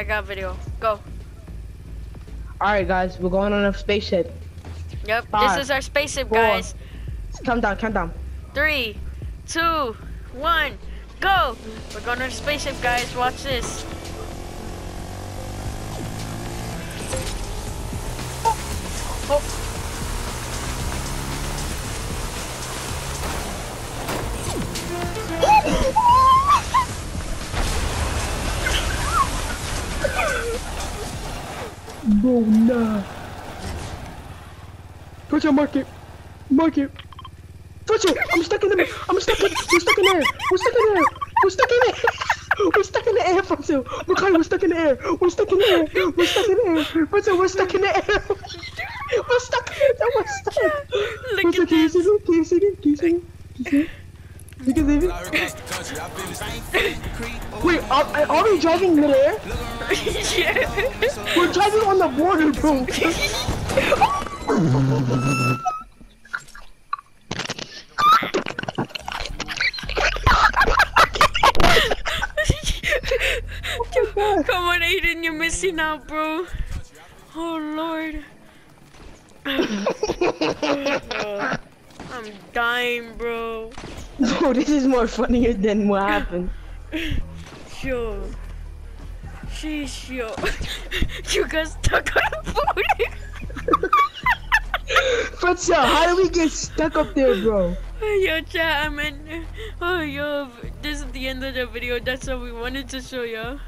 I got video. Go. Alright, guys, we're going on a spaceship. Yep, Five, this is our spaceship, four. guys. Count down, count down. Three, two, one, go! We're going on a spaceship, guys. Watch this. Oh, oh. No. Put your market. Market. Put your. I'm stuck in the. I'm stuck in. We're stuck in there. We're stuck in there. We're stuck in there. We're stuck in the air, Fuzzy. Makai, we're stuck in the air. We're stuck in the air. We're stuck in the air. Fuzzy, we're stuck in the air. We're stuck. We're stuck. Look at this. Can you see me? Can you see me? Can you see me? You can see me? Wait, are, are we driving midair? yeah. We're driving on the border, bro. Come on, Aiden, you're missing out, bro. Oh Lord. I'm dying, bro. Bro, this is more funnier than what happened. Yo. Sheesh, yo. you got stuck on a boat. Fretzel, how do we get stuck up there, bro? yo, chat, I mean, oh, yo, this is the end of the video. That's what we wanted to show y'all.